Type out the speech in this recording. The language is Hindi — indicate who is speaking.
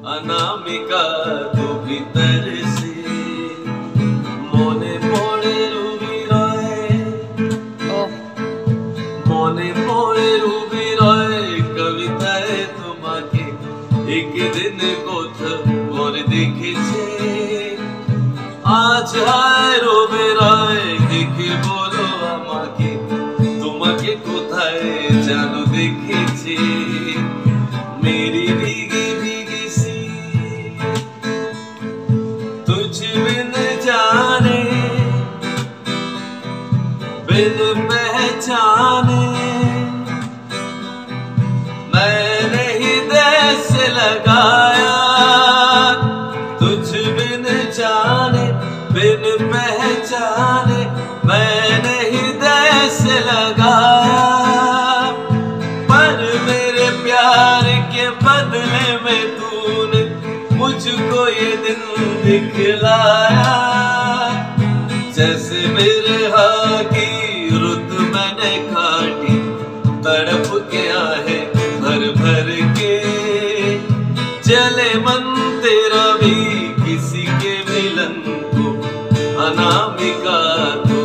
Speaker 1: অনামিকা তু ভিতর সে মনে পড়ে রুবি রয়। মনে পড়ে রুবি রয় কবিতায় তোমাকে। একদিন কোথাও দেখেছে। আজ হায় রবি রয় দেখে বলো আমাকে তোমাকে কোথায় যেন দেখেছে। मेरी तुझ बिन जाने, बिन पहचाने, मैंने ही देश लगाया, तुझ बिन जाने, बिन पहचाने, मैंने ही देश लगाया। पर मेरे प्यार के बदले में तूने तुझको ये दिन दिखलाया। जैसे मेरे की रुत मैंने काटी, तड़प गया है भर भर के। चले मन तेरा भी किसी के मिलन को, अनामिका को।